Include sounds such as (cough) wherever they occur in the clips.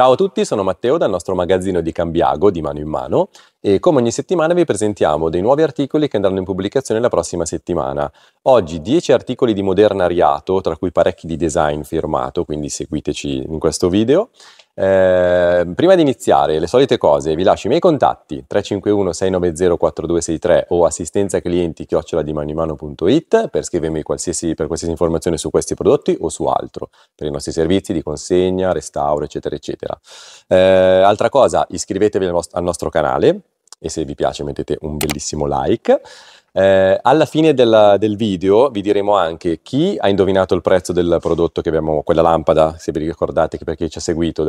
Ciao a tutti, sono Matteo dal nostro magazzino di Cambiago di mano in mano e come ogni settimana vi presentiamo dei nuovi articoli che andranno in pubblicazione la prossima settimana. Oggi 10 articoli di modernariato, tra cui parecchi di design firmato, quindi seguiteci in questo video. Eh, prima di iniziare, le solite cose, vi lascio i miei contatti 351 690 4263 o assistenza clienti chiocciola di manimano.it per scrivermi qualsiasi, per qualsiasi informazione su questi prodotti o su altro, per i nostri servizi di consegna, restauro, eccetera, eccetera. Eh, altra cosa, iscrivetevi al, al nostro canale e se vi piace mettete un bellissimo like. Eh, alla fine del, del, video vi diremo anche chi ha indovinato il prezzo del prodotto che abbiamo, quella lampada, se vi ricordate che perché ci ha seguito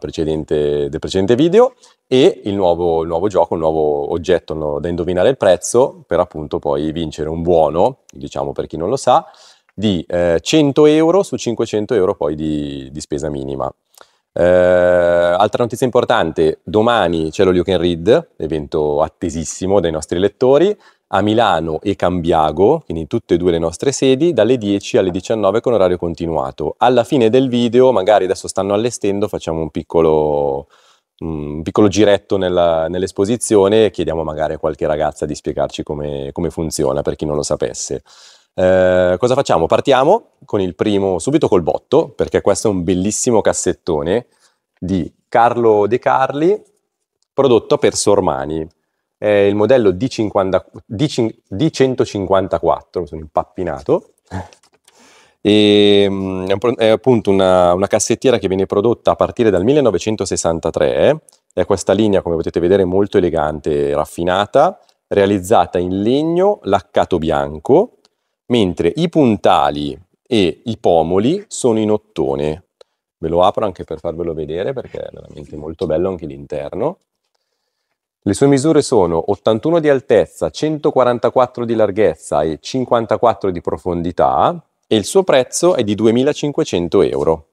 precedente, del precedente video, e il nuovo, il nuovo, gioco, un nuovo oggetto no, da indovinare il prezzo per appunto poi vincere un buono, diciamo per chi non lo sa, di eh, 100 euro su 500 euro poi di, di spesa minima. Eh, altra notizia importante, domani c'è lo You Can Read, evento attesissimo dai nostri lettori, a Milano e Cambiago, quindi in tutte e due le nostre sedi, dalle 10 alle 19 con orario continuato. Alla fine del video, magari adesso stanno allestendo, facciamo un piccolo, un piccolo giretto nella, nell'esposizione e chiediamo magari a qualche ragazza di spiegarci come, come funziona, per chi non lo sapesse. Eh, cosa facciamo? Partiamo con il primo, subito col botto, perché questo è un bellissimo cassettone di Carlo De Carli, prodotto per Sormani è il modello D50, D, D154, sono impappinato, (laughs) e, mm, è appunto una, una, cassettiera che viene prodotta a partire dal 1963, è questa linea come potete vedere molto elegante e raffinata, realizzata in legno laccato bianco, mentre i puntali e i pomoli sono in ottone. Ve lo apro anche per farvelo vedere perché è veramente molto bello anche l'interno. Le sue misure sono 81 di altezza, 144 di larghezza e 54 di profondità e il suo prezzo è di 2.500 euro.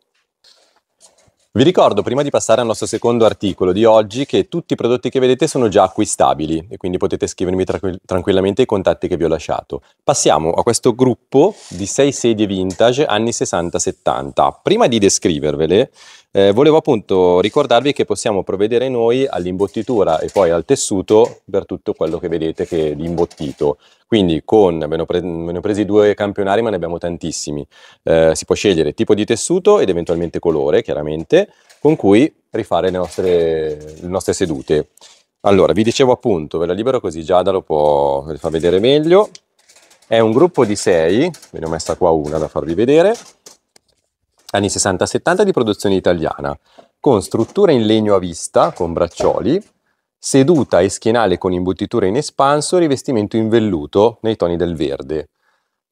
Vi ricordo, prima di passare al nostro secondo articolo di oggi, che tutti i prodotti che vedete sono già acquistabili e quindi potete scrivermi tranquill- tranquillamente i contatti che vi ho lasciato. Passiamo a questo gruppo di 6 sedie vintage anni 60-70. Prima di descrivervele, eh, volevo appunto ricordarvi che possiamo provvedere noi all'imbottitura e poi al tessuto per tutto quello che vedete che è di imbottito. Quindi con, me ne, ho pre- ho presi due campionari ma ne abbiamo tantissimi. Eh, si può scegliere tipo di tessuto ed eventualmente colore, chiaramente, con cui rifare le nostre, le nostre sedute. Allora, vi dicevo appunto, ve la libero così Giada lo può far vedere meglio. È un gruppo di sei, ve ne ho messa qua una da farvi vedere anni 60-70 di produzione italiana, con struttura in legno a vista, con braccioli, seduta e schienale con imbottitura in espanso, rivestimento in velluto nei toni del verde.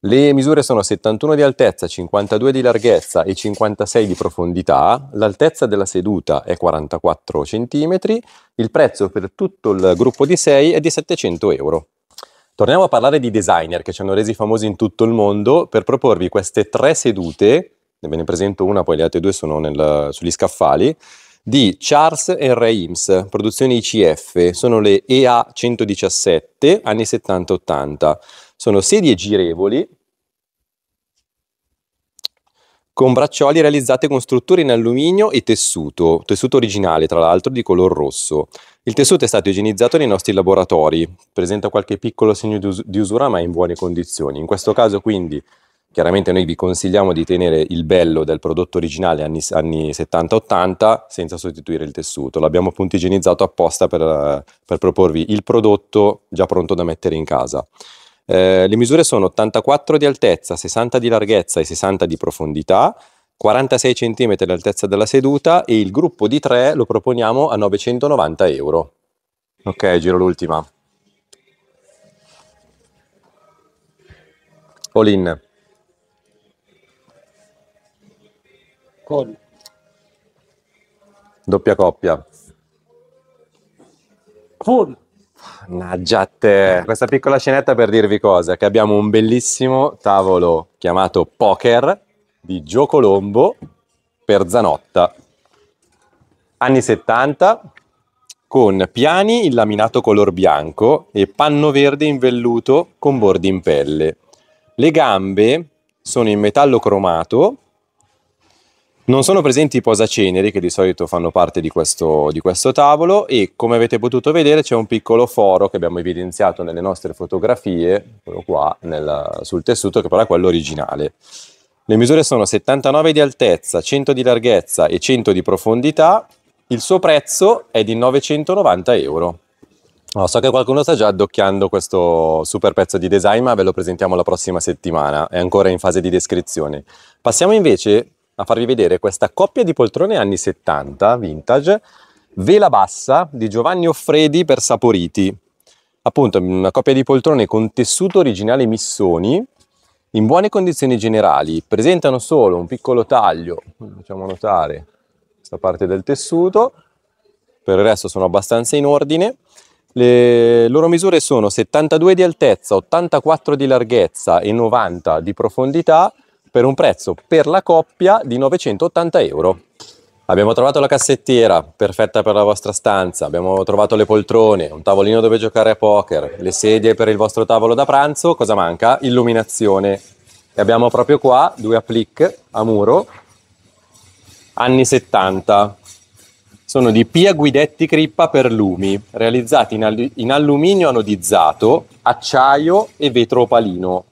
Le misure sono 71 di altezza, 52 di larghezza e 56 di profondità. L'altezza della seduta è 44 cm. Il prezzo per tutto il gruppo di 6 è di 700 euro. Torniamo a parlare di designer che ci hanno resi famosi in tutto il mondo per proporvi queste tre sedute ve ne presento una, poi le altre due sono nel, sugli scaffali, di Charles e Reims, produzione ICF, sono le EA 117, anni 70-80. Sono sedie girevoli con braccioli realizzate con strutture in alluminio e tessuto, tessuto originale tra l'altro di color rosso. Il tessuto è stato igienizzato nei nostri laboratori, presenta qualche piccolo segno di usura ma in buone condizioni. In questo caso quindi Chiaramente noi vi consigliamo di tenere il bello del prodotto originale anni, anni 70-80 senza sostituire il tessuto. L'abbiamo appunto igienizzato apposta per, per, proporvi il prodotto già pronto da mettere in casa. Eh, le misure sono 84 di altezza, 60 di larghezza e 60 di profondità, 46 cm l'altezza della seduta e il gruppo di 3 lo proponiamo a 990 euro. Ok, giro l'ultima. All Doppia coppia. Con. Mannaggia te. Questa piccola scenetta per dirvi cosa, che abbiamo un bellissimo tavolo chiamato Poker di Gio Colombo per Zanotta. Anni 70, con piani in laminato color bianco e panno verde in velluto con bordi in pelle. Le gambe sono in metallo cromato Non sono presenti i posaceneri che di solito fanno parte di questo, di questo tavolo e come avete potuto vedere c'è un piccolo foro che abbiamo evidenziato nelle nostre fotografie, quello qua nel, sul tessuto che però è quello originale. Le misure sono 79 di altezza, 100 di larghezza e 100 di profondità. Il suo prezzo è di 990 euro. Oh, so che qualcuno sta già addocchiando questo super pezzo di design, ma ve lo presentiamo la prossima settimana, è ancora in fase di descrizione. Passiamo invece a farvi vedere questa coppia di poltrone anni 70 vintage, vela bassa di Giovanni Offredi per Saporiti. Appunto, una coppia di poltrone con tessuto originale Missoni, in buone condizioni generali, presentano solo un piccolo taglio, facciamo notare questa parte del tessuto, per il resto sono abbastanza in ordine. Le loro misure sono 72 di altezza, 84 di larghezza e 90 di profondità per un prezzo per la coppia di 980 euro. Abbiamo trovato la cassettiera perfetta per la vostra stanza, abbiamo trovato le poltrone, un tavolino dove giocare a poker, le sedie per il vostro tavolo da pranzo, cosa manca? Illuminazione. E abbiamo proprio qua due applique a muro, anni 70. Sono di Pia Guidetti Crippa per lumi, realizzati in, all- in alluminio anodizzato, acciaio e vetro opalino,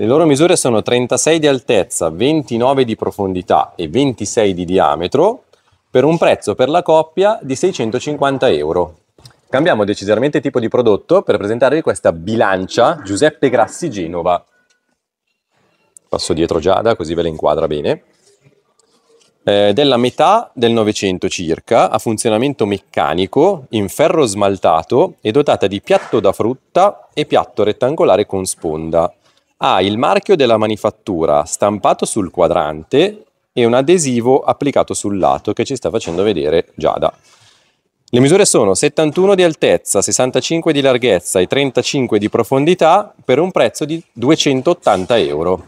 le loro misure sono 36 di altezza, 29 di profondità e 26 di diametro per un prezzo per la coppia di 650 euro. Cambiamo decisamente tipo di prodotto per presentarvi questa bilancia Giuseppe Grassi Genova. Passo dietro Giada così ve la inquadra bene. Eh, della metà del Novecento circa, a funzionamento meccanico, in ferro smaltato e dotata di piatto da frutta e piatto rettangolare con sponda ha il marchio della manifattura stampato sul quadrante e un adesivo applicato sul lato che ci sta facendo vedere Giada. Le misure sono 71 di altezza, 65 di larghezza e 35 di profondità per un prezzo di 280 euro.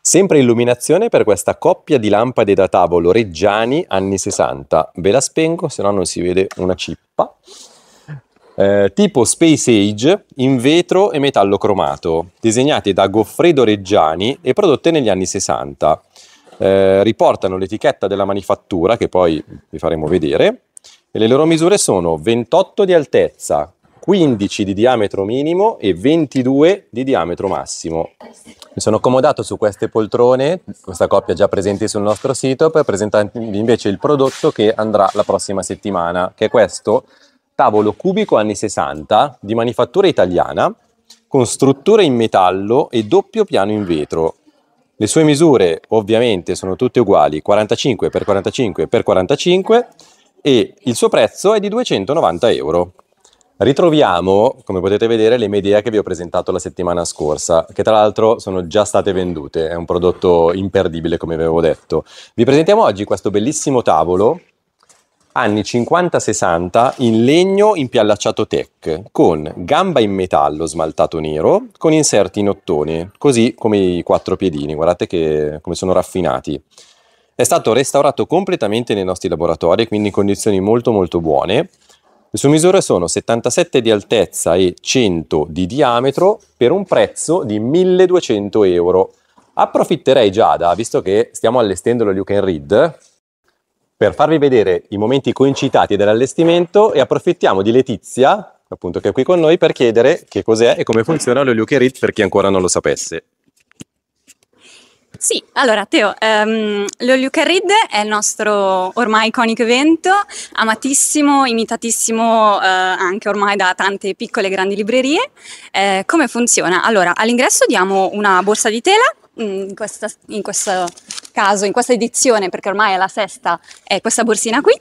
Sempre illuminazione per questa coppia di lampade da tavolo Reggiani anni 60. Ve la spengo, se no non si vede una cippa eh, tipo Space Age in vetro e metallo cromato, disegnate da Goffredo Reggiani e prodotte negli anni 60. Eh, riportano l'etichetta della manifattura, che poi vi faremo vedere, e le loro misure sono 28 di altezza, 15 di diametro minimo e 22 di diametro massimo. Mi sono accomodato su queste poltrone, questa coppia già presente sul nostro sito, per presentarvi invece il prodotto che andrà la prossima settimana, che è questo tavolo cubico anni 60 di manifattura italiana con strutture in metallo e doppio piano in vetro. Le sue misure ovviamente sono tutte uguali, 45 x 45 x 45 e il suo prezzo è di 290 euro. Ritroviamo, come potete vedere, le medie che vi ho presentato la settimana scorsa, che tra l'altro sono già state vendute, è un prodotto imperdibile come vi avevo detto. Vi presentiamo oggi questo bellissimo tavolo anni 50-60 in legno impiallacciato tech, con gamba in metallo smaltato nero, con inserti in ottone, così come i quattro piedini, guardate che, come sono raffinati. È stato restaurato completamente nei nostri laboratori, quindi in condizioni molto molto buone. Le sue misure sono 77 di altezza e 100 di diametro per un prezzo di 1200 euro. Approfitterei Giada, visto che stiamo allestendo lo You Can Read, per farvi vedere i momenti coincitati dell'allestimento e approfittiamo di Letizia, appunto che è qui con noi, per chiedere che cos'è e come funziona lo Lukerit per chi ancora non lo sapesse. Sì, allora Teo, um, lo Lucarid è il nostro ormai iconico evento, amatissimo, imitatissimo uh, anche ormai da tante piccole e grandi librerie. Uh, come funziona? Allora, all'ingresso diamo una borsa di tela Mm, in, questa, in questo caso, in questa edizione, perché ormai è la sesta, è questa borsina qui.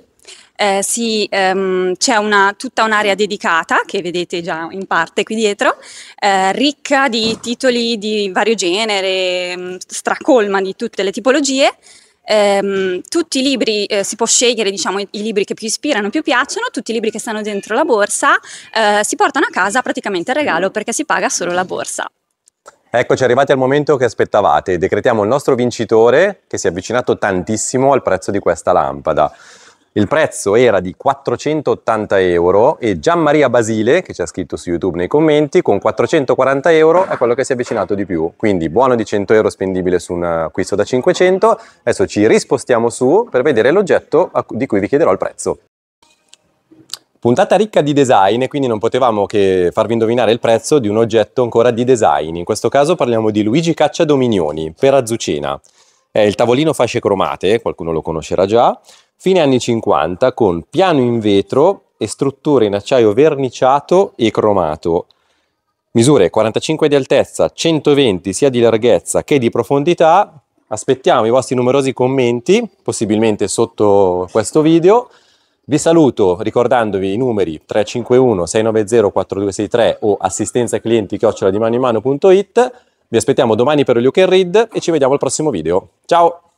Eh, si, ehm, c'è una, tutta un'area dedicata, che vedete già in parte qui dietro, eh, ricca di titoli di vario genere, mm, stracolma di tutte le tipologie. Eh, tutti i libri, eh, si può scegliere diciamo, i, i, libri che più ispirano, più piacciono, tutti i libri che stanno dentro la borsa eh, si portano a casa praticamente a regalo perché si paga solo la borsa. Eccoci arrivati al momento che aspettavate, decretiamo il nostro vincitore che si è avvicinato tantissimo al prezzo di questa lampada. Il prezzo era di 480 euro e Gianmaria Basile, che ci ha scritto su YouTube nei commenti, con 440 euro è quello che si è avvicinato di più. Quindi buono di 100 euro spendibile su un acquisto da 500. Adesso ci rispostiamo su per vedere l'oggetto di cui vi chiederò il prezzo. Puntata ricca di design e quindi non potevamo che farvi indovinare il prezzo di un oggetto ancora di design. In questo caso parliamo di Luigi Caccia Dominioni per Azucena. È il tavolino fasce cromate, qualcuno lo conoscerà già, fine anni 50 con piano in vetro e strutture in acciaio verniciato e cromato. Misure 45 di altezza, 120 sia di larghezza che di profondità. Aspettiamo i vostri numerosi commenti, possibilmente sotto questo video. Vi saluto ricordandovi i numeri 351 690 4263 o assistenza clienti chiocciola di mano in mano.it. Vi aspettiamo domani per il You Can Read e ci vediamo al prossimo video. Ciao!